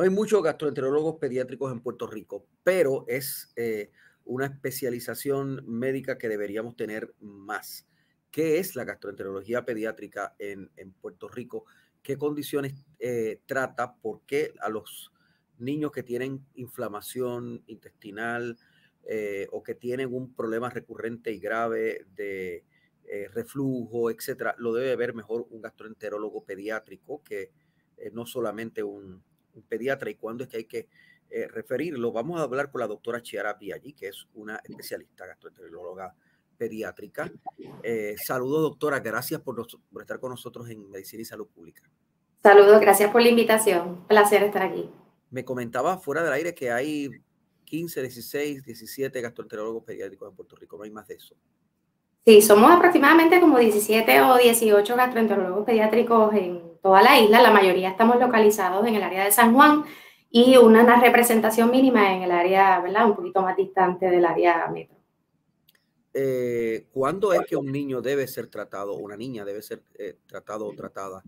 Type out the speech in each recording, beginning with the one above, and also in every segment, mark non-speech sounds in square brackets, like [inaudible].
No hay muchos gastroenterólogos pediátricos en Puerto Rico, pero es eh, una especialización médica que deberíamos tener más. ¿Qué es la gastroenterología pediátrica en, Puerto Rico? ¿Qué condiciones eh, trata? ¿Por qué a los niños que tienen inflamación intestinal eh, o que tienen un problema recurrente y grave de reflujo, etcétera, lo debe ver mejor un gastroenterólogo pediátrico que no solamente un, pediatra y cuándo es que hay que referirlo. Vamos a hablar con la doctora Chiara Piaggi, que es una especialista gastroenteróloga pediátrica. Eh, saludos, doctora. Gracias por, estar con nosotros en Medicina y Salud Pública. Saludos, gracias por la invitación. Placer estar aquí. Me comentaba fuera del aire que hay 15, 16, 17 gastroenterólogos pediátricos en Puerto Rico. No hay más de eso. Sí, somos aproximadamente como 17 o 18 gastroenterólogos pediátricos en toda la isla. La mayoría estamos localizados en el área de San Juan y una, representación mínima en el área, ¿verdad? Un poquito más distante del área metro. Eh, ¿cuándo es que un niño debe ser tratado, una niña debe ser eh, tratado o tratada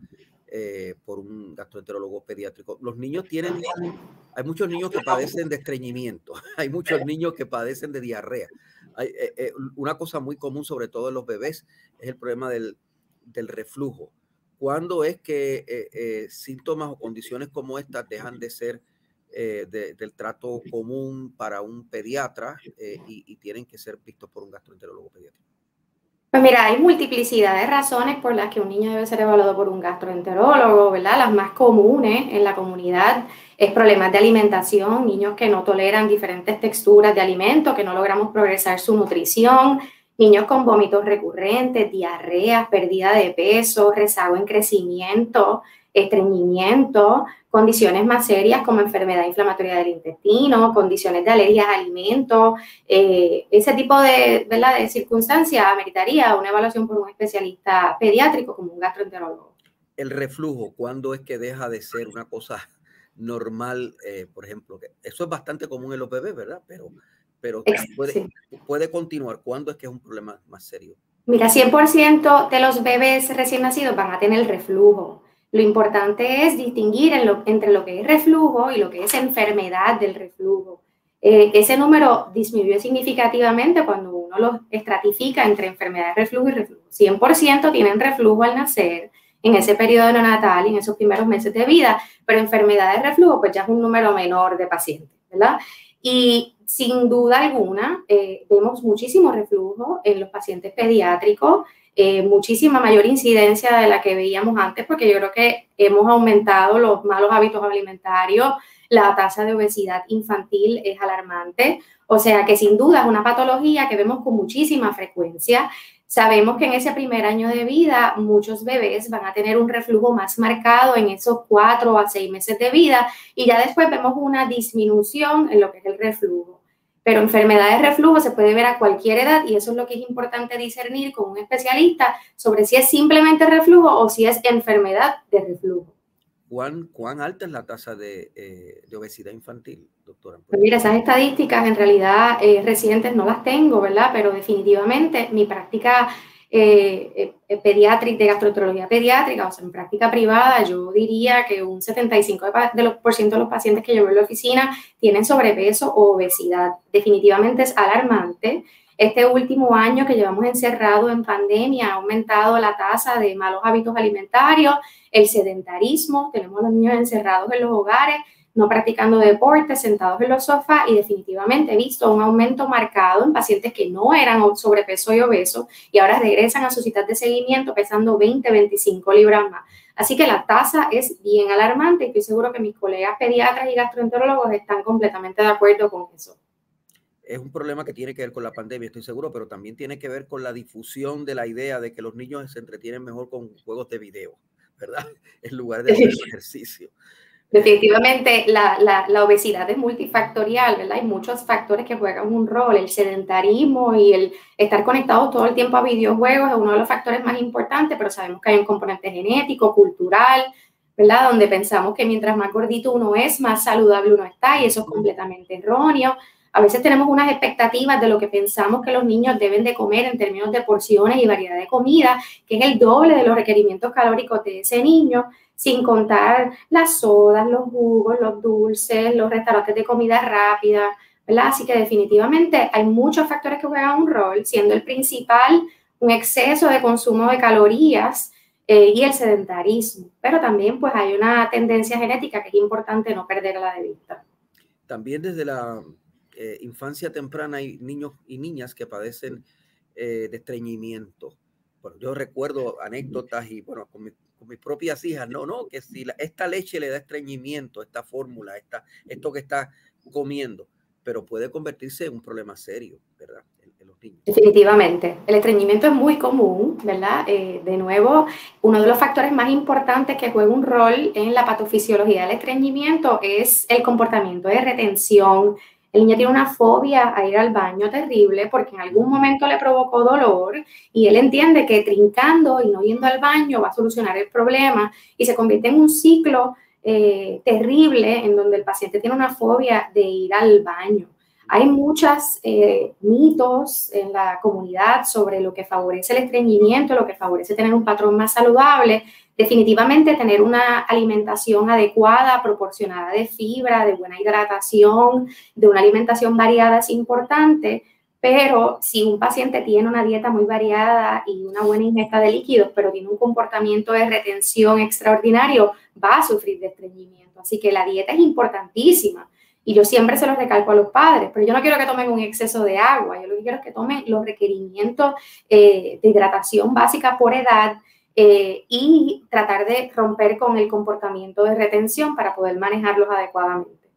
eh, por un gastroenterólogo pediátrico? Los niños tienen, hay muchos niños que padecen de estreñimiento, [laughs] hay muchos niños que padecen de diarrea. Hay, una cosa muy común, sobre todo en los bebés, es el problema del, del reflujo. ¿Cuándo es que síntomas o condiciones como estas dejan de ser eh, del trato común para un pediatra eh, y, tienen que ser vistos por un gastroenterólogo pediátrico? Pues mira, hay multiplicidad de razones por las que un niño debe ser evaluado por un gastroenterólogo, ¿verdad? Las más comunes en la comunidad es problemas de alimentación, niños que no toleran diferentes texturas de alimento, que no logramos progresar su nutrición, niños con vómitos recurrentes, diarreas, pérdida de peso, rezago en crecimiento, estreñimiento, condiciones más serias como enfermedad inflamatoria del intestino, condiciones de alergias a alimentos, eh, ese tipo de, ¿verdad? de circunstancias ameritaría una evaluación por un especialista pediátrico como un gastroenterólogo. El reflujo, ¿cuándo es que deja de ser una cosa normal? Eh, por ejemplo, eso es bastante común en los bebés, ¿verdad? Pero, pero puede, puede continuar. ¿Cuándo es que es un problema más serio? Mira, 100% de los bebés recién nacidos van a tener reflujo. Lo importante es distinguir entre lo que es reflujo y lo que es enfermedad del reflujo. Eh, ese número disminuyó significativamente cuando uno lo estratifica entre enfermedad de reflujo y reflujo. 100% tienen reflujo al nacer en ese periodo neonatal y en esos primeros meses de vida, pero enfermedad de reflujo pues ya es un número menor de pacientes, ¿verdad? Y sin duda alguna eh, vemos muchísimo reflujo en los pacientes pediátricos, eh, muchísima mayor incidencia de la que veíamos antes, porque yo creo que hemos aumentado los malos hábitos alimentarios, la tasa de obesidad infantil es alarmante, o sea que sin duda es una patología que vemos con muchísima frecuencia. Sabemos que en ese primer año de vida muchos bebés van a tener un reflujo más marcado en esos cuatro a seis meses de vida y ya después vemos una disminución en lo que es el reflujo. Pero enfermedad de reflujo se puede ver a cualquier edad y eso es lo que es importante discernir con un especialista sobre si es simplemente reflujo o si es enfermedad de reflujo. ¿Cuán, cuán alta es la tasa de, eh, obesidad infantil, doctora? Pues mira, esas estadísticas en realidad eh, recientes no las tengo, ¿verdad? Pero definitivamente mi práctica eh, pediátrica, de gastroenterología pediátrica, o sea, en práctica privada, yo diría que un 75% de los, por ciento de los pacientes que yo veo en la oficina tienen sobrepeso o obesidad. Definitivamente es alarmante. Este último año que llevamos encerrado en pandemia ha aumentado la tasa de malos hábitos alimentarios, el sedentarismo, tenemos a los niños encerrados en los hogares, no practicando deporte, sentados en los sofás y definitivamente he visto un aumento marcado en pacientes que no eran sobrepeso y obesos y ahora regresan a su citas de seguimiento pesando 20, 25 libras más. Así que la tasa es bien alarmante y estoy seguro que mis colegas pediatras y gastroenterólogos están completamente de acuerdo con eso. Es un problema que tiene que ver con la pandemia, estoy seguro, pero también tiene que ver con la difusión de la idea de que los niños se entretienen mejor con juegos de video, ¿verdad? [laughs] En lugar de hacer ejercicio. Definitivamente la, la, obesidad es multifactorial, ¿verdad? Hay muchos factores que juegan un rol. El sedentarismo y el estar conectado todo el tiempo a videojuegos es uno de los factores más importantes, pero sabemos que hay un componente genético, cultural, ¿verdad? Donde pensamos que mientras más gordito uno es, más saludable uno está y eso es completamente erróneo. A veces tenemos unas expectativas de lo que pensamos que los niños deben de comer en términos de porciones y variedad de comida, que es el doble de los requerimientos calóricos de ese niño, sin contar las sodas, los jugos, los dulces, los restaurantes de comida rápida, ¿verdad? Así que definitivamente hay muchos factores que juegan un rol, siendo el principal un exceso de consumo de calorías eh, y el sedentarismo. Pero también pues hay una tendencia genética que es importante no perderla de vista. También desde la eh, infancia temprana hay niños y niñas que padecen eh, de estreñimiento. Bueno, yo recuerdo anécdotas y bueno, con, mis propias hijas, no, no, que si esta leche le da estreñimiento, esta fórmula, esta, esto que está comiendo, pero puede convertirse en un problema serio, ¿verdad? Definitivamente. El estreñimiento es muy común, ¿verdad? Eh, de nuevo, uno de los factores más importantes que juega un rol en la patofisiología del estreñimiento es el comportamiento de retención. El niño tiene una fobia a ir al baño terrible porque en algún momento le provocó dolor y él entiende que trincando y no yendo al baño va a solucionar el problema y se convierte en un ciclo eh, terrible en donde el paciente tiene una fobia de ir al baño. Hay muchos eh, mitos en la comunidad sobre lo que favorece el estreñimiento, lo que favorece tener un patrón más saludable. Definitivamente tener una alimentación adecuada, proporcionada de fibra, de buena hidratación, de una alimentación variada es importante, pero si un paciente tiene una dieta muy variada y una buena ingesta de líquidos, pero tiene un comportamiento de retención extraordinario, va a sufrir de estreñimiento. Así que la dieta es importantísima. Y yo siempre se los recalco a los padres, pero yo no quiero que tomen un exceso de agua, yo lo que quiero es que tomen los requerimientos eh, de hidratación básica por edad eh, y tratar de romper con el comportamiento de retención para poder manejarlos adecuadamente.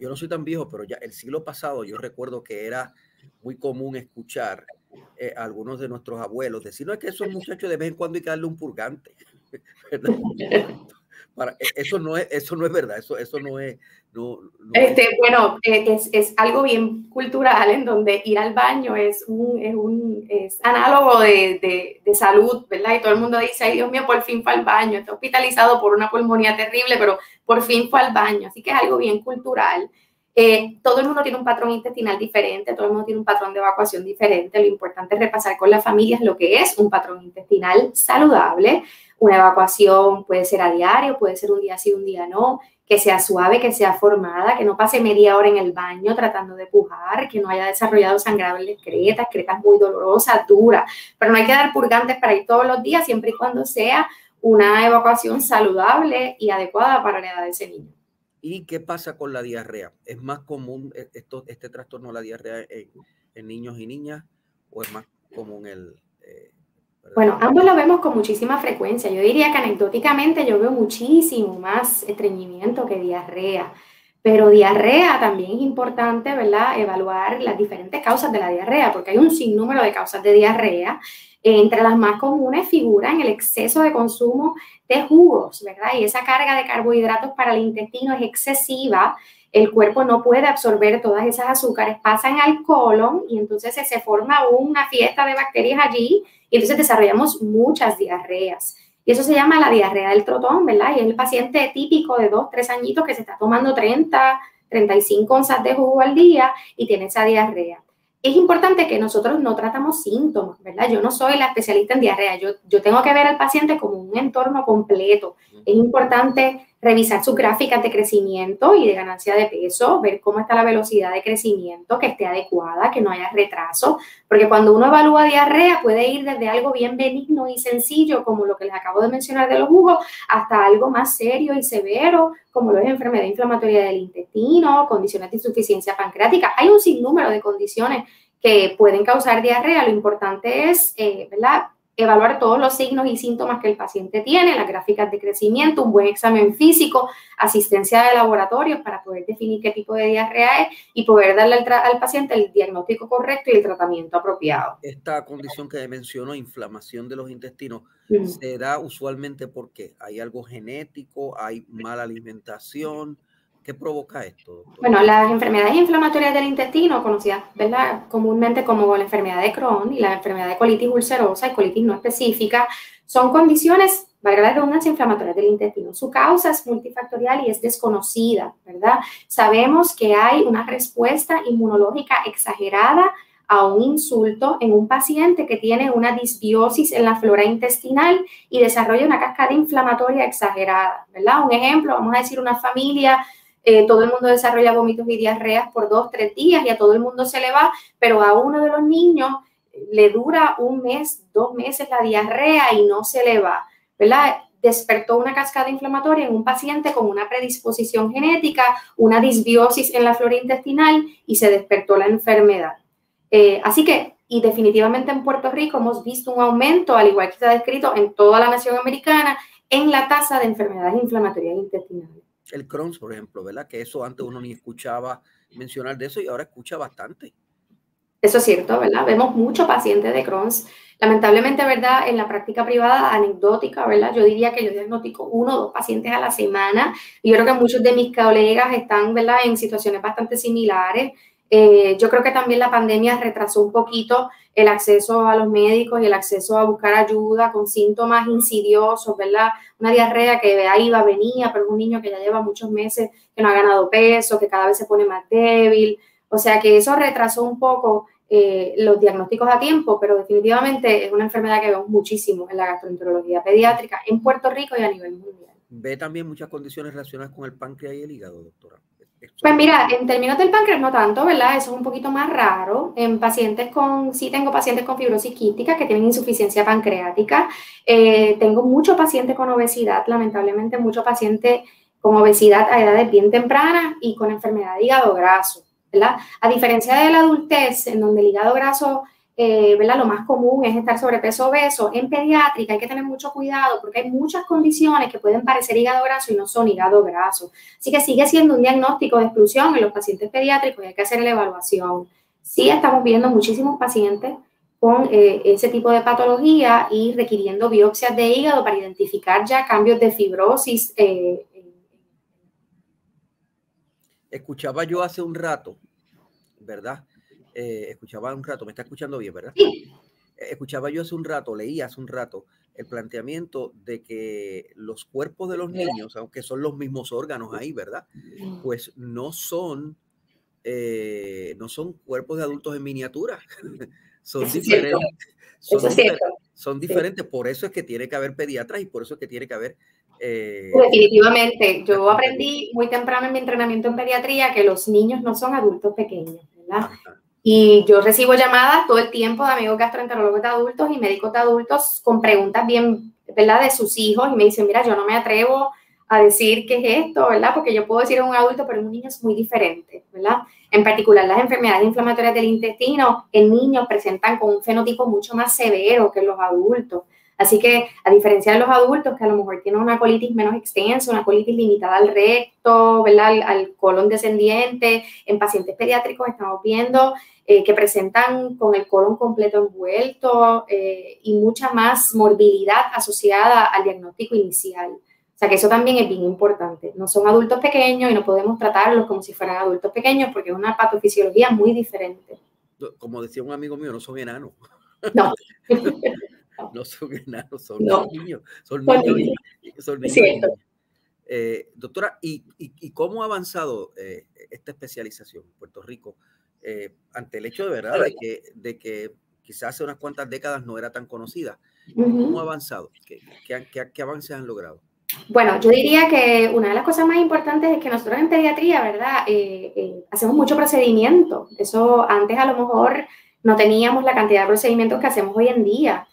Yo no soy tan viejo, pero ya el siglo pasado yo recuerdo que era muy común escuchar eh, a algunos de nuestros abuelos decir, no es que esos [laughs] muchachos de vez en cuando hay que darle un purgante. [laughs] [laughs] E, eso no es, eso no es verdad, eso, eso no es. este, Bueno, eh, es, es, algo bien cultural en donde ir al baño es un, es un es análogo de, de, de, salud, ¿verdad? Y todo el mundo dice, ay Dios mío, por fin fue al baño, está hospitalizado por una pulmonía terrible, pero por fin fue al baño. Así que es algo bien cultural. Eh, todo el mundo tiene un patrón intestinal diferente, todo el mundo tiene un patrón de evacuación diferente. Lo importante es repasar con las familias lo que es un patrón intestinal saludable una evacuación puede ser a diario, puede ser un día sí, un día no, que sea suave, que sea formada, que no pase media hora en el baño tratando de pujar, que no haya desarrollado sangrado en excretas, excretas muy dolorosas, duras. Pero no hay que dar purgantes para ir todos los días, siempre y cuando sea una evacuación saludable y adecuada para la edad de ese niño. ¿Y qué pasa con la diarrea? ¿Es más común e-, esto, este trastorno la diarrea en, niños y niñas o es más común el, eh, bueno, ambos lo vemos con muchísima frecuencia. Yo diría que anecdóticamente yo veo muchísimo más estreñimiento que diarrea. Pero diarrea también es importante, ¿verdad? Evaluar las diferentes causas de la diarrea, porque hay un sinnúmero de causas de diarrea. Entre las más comunes figuran el exceso de consumo de jugos, ¿verdad? Y esa carga de carbohidratos para el intestino es excesiva el cuerpo no puede absorber todas esas azúcares, pasan al colon y entonces se, forma una fiesta de bacterias allí y entonces desarrollamos muchas diarreas. Y eso se llama la diarrea del trotón, ¿verdad? Y es el paciente típico de dos, tres añitos que se está tomando 30, 35 onzas de jugo al día y tiene esa diarrea. Es importante que nosotros no tratamos síntomas, ¿verdad? Yo no soy la especialista en diarrea, yo, yo tengo que ver al paciente como un entorno completo. Es importante revisar sus gráficas de crecimiento y de ganancia de peso, ver cómo está la velocidad de crecimiento, que esté adecuada, que no haya retraso, porque cuando uno evalúa diarrea puede ir desde algo bien benigno y sencillo, como lo que les acabo de mencionar de los jugos, hasta algo más serio y severo, como lo es enfermedad inflamatoria del intestino, condiciones de insuficiencia pancreática. Hay un sinnúmero de condiciones que pueden causar diarrea. Lo importante es, eh, ¿verdad? Evaluar todos los signos y síntomas que el paciente tiene, las gráficas de crecimiento, un buen examen físico, asistencia de laboratorio para poder definir qué tipo de diarrea es y poder darle al, paciente el diagnóstico correcto y el tratamiento apropiado. Esta condición que mencionó, inflamación de los intestinos, se da usualmente porque hay algo genético, hay mala alimentación, ¿Qué provoca esto? Bueno, las enfermedades inflamatorias del intestino, conocidas ¿verdad? comúnmente como la enfermedad de Crohn y la enfermedad de colitis ulcerosa y colitis no específica, son condiciones valga la redundancia, inflamatorias del intestino. Su causa es multifactorial y es desconocida, ¿verdad? Sabemos que hay una respuesta inmunológica exagerada a un insulto en un paciente que tiene una disbiosis en la flora intestinal y desarrolla una cascada inflamatoria exagerada, ¿verdad? Un ejemplo, vamos a decir una familia, eh, todo el mundo desarrolla vómitos y diarreas por dos, tres días y a todo el mundo se le va, pero a uno de los niños le dura un mes, dos meses la diarrea y no se le va, ¿verdad? Despertó una cascada inflamatoria en un paciente con una predisposición genética, una disbiosis en la flora intestinal y se despertó la enfermedad. Eh, así que, y definitivamente en Puerto Rico hemos visto un aumento, al igual que está descrito en toda la nación americana, en la tasa de enfermedades inflamatorias intestinales. El Crohn's, por ejemplo, ¿verdad? Que eso antes uno ni escuchaba mencionar de eso y ahora escucha bastante. Eso es cierto, ¿verdad? Vemos muchos pacientes de Crohn's. Lamentablemente, ¿verdad? En la práctica privada, anecdótica, ¿verdad? Yo diría que yo diagnostico uno o dos pacientes a la semana. Y yo creo que muchos de mis colegas están, ¿verdad? En situaciones bastante similares. Eh, yo creo que también la pandemia retrasó un poquito el acceso a los médicos y el acceso a buscar ayuda con síntomas insidiosos, ¿verdad? Una diarrea que ahí iba, venía, pero es un niño que ya lleva muchos meses que no ha ganado peso, que cada vez se pone más débil. O sea que eso retrasó un poco eh, los diagnósticos a tiempo, pero definitivamente es una enfermedad que vemos muchísimo en la gastroenterología pediátrica en Puerto Rico y a nivel mundial. ¿Ve también muchas condiciones relacionadas con el páncreas y el hígado, doctora? Pues mira, en términos del páncreas no tanto, ¿verdad? Eso es un poquito más raro. En pacientes con, sí tengo pacientes con fibrosis quística que tienen insuficiencia pancreática. Eh, tengo muchos pacientes con obesidad, lamentablemente muchos pacientes con obesidad a edades bien tempranas y con enfermedad de hígado graso. A diferencia de la adultez, en donde el hígado graso, eh, Lo más común es estar sobrepeso obeso. En pediátrica hay que tener mucho cuidado porque hay muchas condiciones que pueden parecer hígado graso y no son hígado graso. Así que sigue siendo un diagnóstico de exclusión en los pacientes pediátricos y hay que hacer la evaluación. Sí estamos viendo muchísimos pacientes con eh, ese tipo de patología y requiriendo biopsias de hígado para identificar ya cambios de fibrosis eh, Escuchaba yo hace un rato, ¿verdad? Eh, escuchaba un rato, me está escuchando bien, ¿verdad? Sí. Eh, escuchaba yo hace un rato, leí hace un rato el planteamiento de que los cuerpos de los niños, aunque son los mismos órganos ahí, ¿verdad? Pues no son, eh, no son cuerpos de adultos en miniatura, [laughs] son diferentes. Son, son diferentes, por eso es que tiene que haber pediatras y por eso es que tiene que haber eh, Definitivamente. Yo aprendí muy temprano en mi entrenamiento en pediatría que los niños no son adultos pequeños, ¿verdad? Y yo recibo llamadas todo el tiempo de amigos gastroenterólogos de adultos y médicos de adultos con preguntas bien, ¿verdad? De sus hijos y me dicen, mira, yo no me atrevo a decir qué es esto, ¿verdad? Porque yo puedo decir a un adulto, pero en un niño es muy diferente, ¿verdad? En particular, las enfermedades inflamatorias del intestino en niños presentan con un fenotipo mucho más severo que los adultos. Así que, a diferencia de los adultos, que a lo mejor tienen una colitis menos extensa, una colitis limitada al recto, ¿verdad? Al, colon descendiente, en pacientes pediátricos estamos viendo eh, que presentan con el colon completo envuelto eh, y mucha más morbilidad asociada al diagnóstico inicial. O sea que eso también es bien importante. No son adultos pequeños y no podemos tratarlos como si fueran adultos pequeños porque es una patofisiología muy diferente. Como decía un amigo mío, no son enanos. No. [laughs] no [laughs] son enanos, son niños. Son niños. Son niños. Eh, doctora, ¿y, ¿y, cómo ha avanzado eh, esta especialización en Puerto Rico eh, ante el hecho de verdad de que, de que quizás hace unas cuantas décadas no era tan conocida? ¿Cómo ha avanzado? ¿Qué, qué, qué avances han logrado? Bueno, yo diría que una de las cosas más importantes es que nosotros en pediatría, ¿verdad? hacemos mucho procedimiento. Eso antes a lo mejor no teníamos la cantidad de procedimientos que hacemos hoy en día.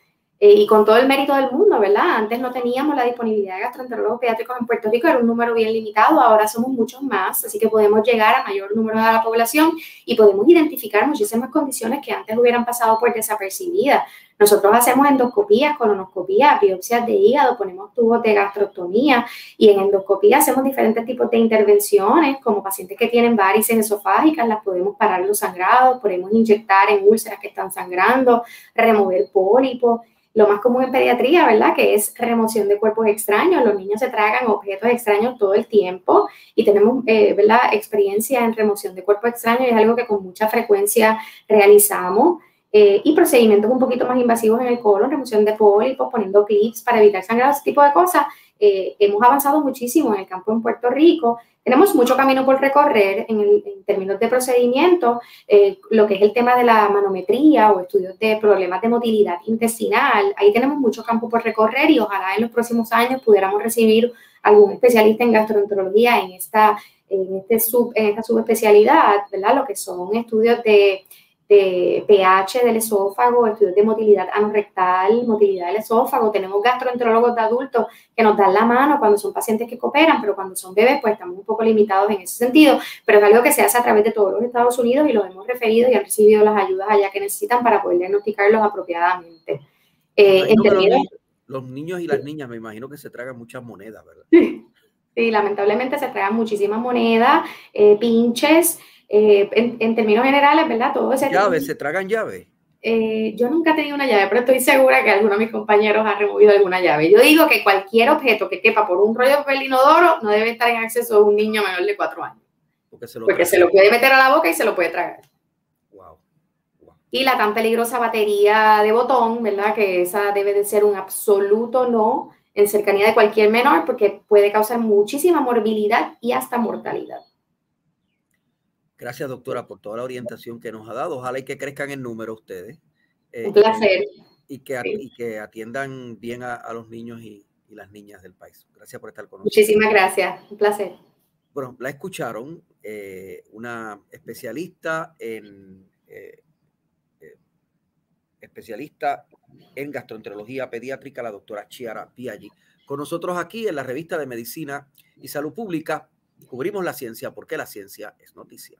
Eh, y con todo el mérito del mundo, ¿verdad? Antes no teníamos la disponibilidad de gastroenterólogos pediátricos en Puerto Rico, era un número bien limitado, ahora somos muchos más, así que podemos llegar a mayor número de la población y podemos identificar muchísimas condiciones que antes hubieran pasado por desapercibidas. Nosotros hacemos endoscopías, colonoscopías, biopsias de hígado, ponemos tubos de gastrostomía y en endoscopía hacemos diferentes tipos de intervenciones, como pacientes que tienen varices esofágicas, las podemos parar los sangrados, podemos inyectar en úlceras que están sangrando, remover pólipos lo más común en pediatría, ¿verdad? Que es remoción de cuerpos extraños. Los niños se tragan objetos extraños todo el tiempo y tenemos, eh, ¿verdad? Experiencia en remoción de cuerpos extraños y es algo que con mucha frecuencia realizamos. Eh, y procedimientos un poquito más invasivos en el colon, remoción de pólipos, poniendo clips para evitar sangrado, ese tipo de cosas. Eh, hemos avanzado muchísimo en el campo en Puerto Rico. Tenemos mucho camino por recorrer en, términos de procedimientos, eh, lo que es el tema de la manometría o estudios de problemas de motilidad intestinal. Ahí tenemos mucho campo por recorrer y ojalá en los próximos años pudiéramos recibir algún especialista en gastroenterología en esta, en este sub, en subespecialidad, ¿verdad? Lo que son estudios de de pH del esófago, estudios de motilidad anorrectal, motilidad del esófago. Tenemos gastroenterólogos de adultos que nos dan la mano cuando son pacientes que cooperan, pero cuando son bebés, pues estamos un poco limitados en ese sentido. Pero es algo que se hace a través de todos los Estados Unidos y los hemos referido y han recibido las ayudas allá que necesitan para poder diagnosticarlos apropiadamente. Eh, los, niños y las niñas me imagino que se tragan muchas monedas, ¿verdad? [laughs] Sí, lamentablemente se tragan muchísimas monedas, eh, pinches, eh, en, términos generales, ¿verdad? Todo ese llaves, se tragan llaves. Eh, yo nunca he tenido una llave, pero estoy segura que alguno de mis compañeros ha removido alguna llave. Yo digo que cualquier objeto que quepa por un rollo de papel inodoro no debe estar en acceso de un niño menor de cuatro años. Porque se lo, Porque se lo puede meter a la boca y se lo puede tragar. Wow. Y la tan peligrosa batería de botón, ¿verdad? Que esa debe de ser un absoluto no en cercanía de cualquier menor porque puede causar muchísima morbilidad y hasta mortalidad. Gracias, doctora, por toda la orientación que nos ha dado. Ojalá y que crezcan en número ustedes. Eh, Un placer. Y que, que atiendan bien a, los niños y, las niñas del país. Gracias por estar con nosotros. Muchísimas gracias. Un placer. Bueno, la escucharon, eh, una especialista en eh, especialista en gastroenterología pediátrica, la doctora Chiara Piaggi. Con nosotros aquí en la revista de Medicina y Salud Pública, cubrimos la ciencia porque la ciencia es noticia.